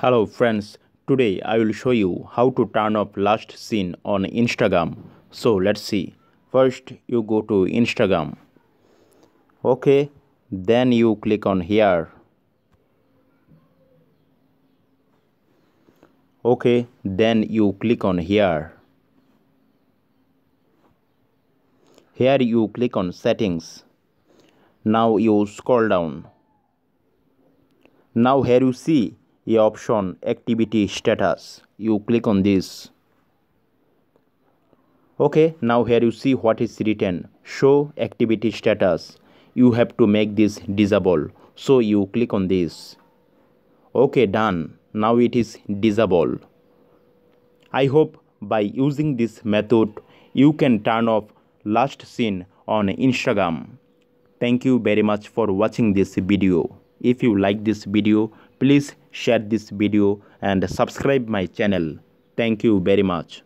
Hello friends, today I will show you how to turn off last seen on Instagram. So let's see. First you go to Instagram. Okay, then you click on here. Okay, then you click on here. Here you click on settings. Now you scroll down. Now here you see a option activity status. You click on this. Okay, now here you see what is written show activity status. You have to make this disable. So you click on this. Okay, done. Now it is disable. I hope by using this method you can turn off last seen on Instagram. Thank you very much for watching this video. If you like this video, please share this video and subscribe my channel. Thank you very much.